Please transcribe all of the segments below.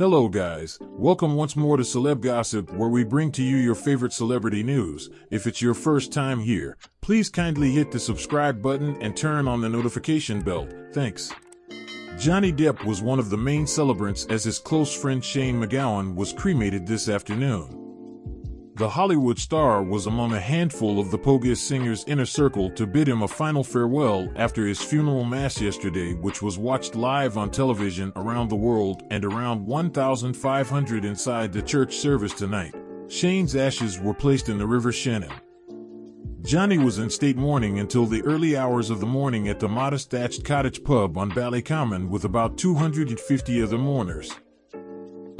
Hello, guys. Welcome once more to Celeb Gossip, where we bring to you your favorite celebrity news. If it's your first time here, please kindly hit the subscribe button and turn on the notification bell. Thanks. Johnny Depp was one of the main celebrants as his close friend Shane MacGowan was cremated this afternoon. The Hollywood star was among a handful of the Pogues singer's inner circle to bid him a final farewell after his funeral mass yesterday, which was watched live on television around the world and around 1,500 inside the church service tonight. Shane's ashes were placed in the River Shannon. Johnny was in state mourning until the early hours of the morning at the modest thatched cottage pub on Ballycommon with about 250 other mourners.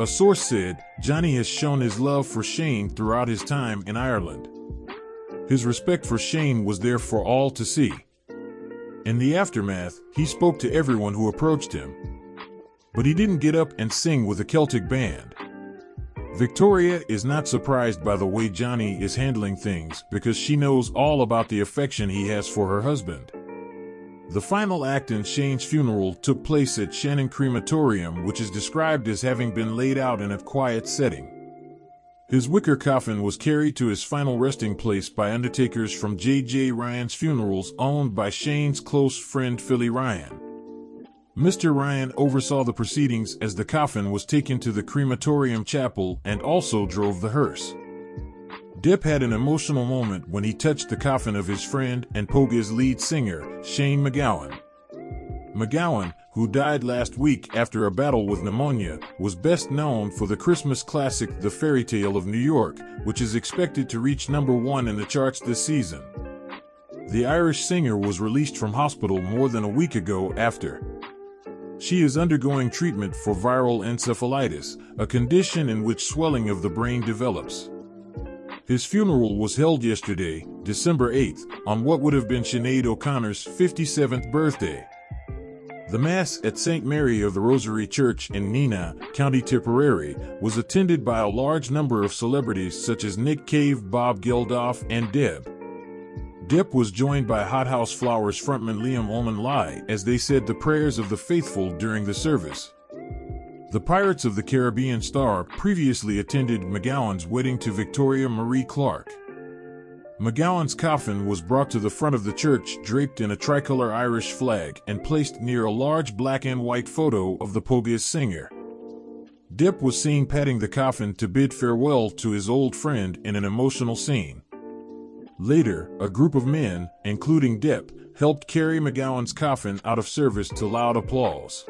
A source said Johnny has shown his love for Shane throughout his time in Ireland. His respect for Shane was there for all to see. In the aftermath, he spoke to everyone who approached him. But he didn't get up and sing with a Celtic band. Victoria is not surprised by the way Johnny is handling things because she knows all about the affection he has for her husband. The final act in Shane's funeral took place at Shannon Crematorium, which is described as having been laid out in a quiet setting. His wicker coffin was carried to his final resting place by undertakers from J.J. Ryan's funerals, owned by Shane's close friend Philly Ryan. Mr. Ryan oversaw the proceedings as the coffin was taken to the crematorium chapel and also drove the hearse. Depp had an emotional moment when he touched the coffin of his friend and Pogues lead singer, Shane MacGowan. MacGowan, who died last week after a battle with pneumonia, was best known for the Christmas classic The Fairy Tale of New York, which is expected to reach number one in the charts this season. The Irish singer was released from hospital more than a week ago after. She is undergoing treatment for viral encephalitis, a condition in which swelling of the brain develops. His funeral was held yesterday, December 8, on what would have been Sinead O'Connor's 57th birthday. The Mass at St. Mary of the Rosary Church in Nenagh, County Tipperary, was attended by a large number of celebrities such as Nick Cave, Bob Geldof, and Deb. Depp was joined by Hothouse Flowers frontman Liam Ó Maonlaí as they said the prayers of the faithful during the service. The Pirates of the Caribbean star previously attended MacGowan's wedding to Victoria Marie Clarke. MacGowan's coffin was brought to the front of the church draped in a tricolor Irish flag and placed near a large black and white photo of the Pogues singer. Depp was seen patting the coffin to bid farewell to his old friend in an emotional scene. Later, a group of men, including Depp, helped carry McGowan's coffin out of service to loud applause.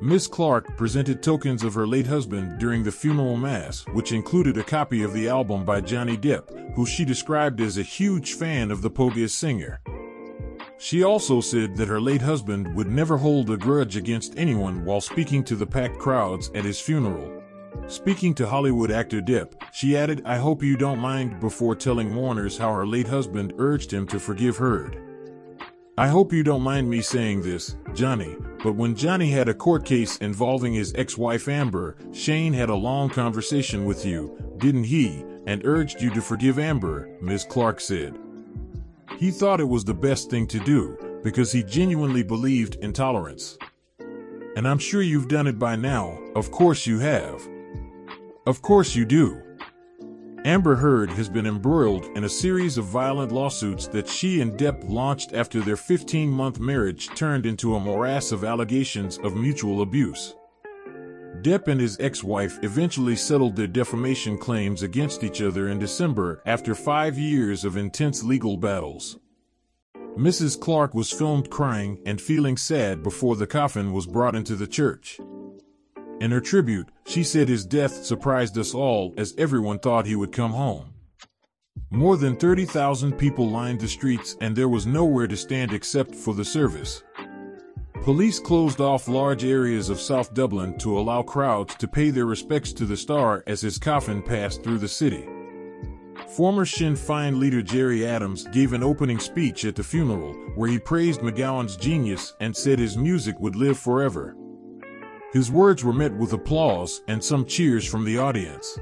Miss Clarke presented tokens of her late husband during the funeral mass, which included a copy of the album by Johnny Depp, who she described as a huge fan of the Pogues singer. She also said that her late husband would never hold a grudge against anyone while speaking to the packed crowds at his funeral. Speaking to Hollywood actor Depp, she added, I hope you don't mind before telling mourners how her late husband urged him to forgive Heard. I hope you don't mind me saying this, Johnny, but when Johnny had a court case involving his ex-wife Amber, Shane had a long conversation with you, didn't he, and urged you to forgive Amber, Ms. Clarke said. He thought it was the best thing to do, because he genuinely believed in tolerance. And I'm sure you've done it by now, of course you have. Of course you do. Amber Heard has been embroiled in a series of violent lawsuits that she and Depp launched after their 15 month marriage turned into a morass of allegations of mutual abuse. Depp and his ex wife eventually settled their defamation claims against each other in December after five years of intense legal battles. Mrs. Clarke was filmed crying and feeling sad before the coffin was brought into the church. In her tribute, she said his death surprised us all as everyone thought he would come home. More than 30,000 people lined the streets and there was nowhere to stand except for the service. Police closed off large areas of South Dublin to allow crowds to pay their respects to the star as his coffin passed through the city. Former Sinn Féin leader Gerry Adams gave an opening speech at the funeral where he praised MacGowan's genius and said his music would live forever. His words were met with applause and some cheers from the audience.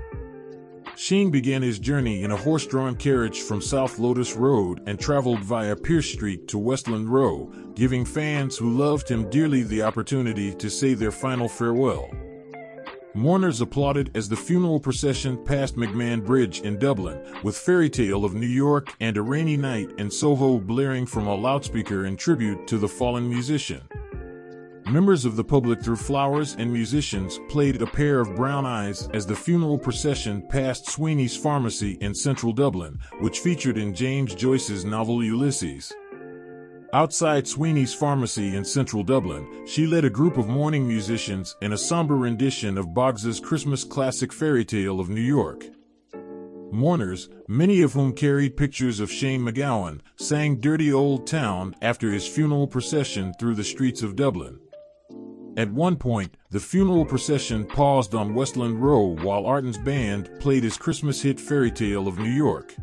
Sheen began his journey in a horse drawn carriage from South Lotts Road and traveled via Pearse Street to Westland Row, giving fans who loved him dearly the opportunity to say their final farewell. Mourners applauded as the funeral procession passed McMahon Bridge in Dublin, with Fairy Tale of New York and A Rainy Night in Soho blaring from a loudspeaker in tribute to the fallen musician. Members of the public threw flowers and musicians played a pair of brown eyes as the funeral procession passed Sweeney's Pharmacy in central Dublin, which featured in James Joyce's novel Ulysses. Outside Sweeney's Pharmacy in central Dublin, she led a group of mourning musicians in a somber rendition of Pogues's Christmas classic Fairy Tale of New York. Mourners, many of whom carried pictures of Shane MacGowan, sang Dirty Old Town after his funeral procession through the streets of Dublin. At one point, the funeral procession paused on Westland Row while Artane's band played his Christmas hit Fairy Tale of New York.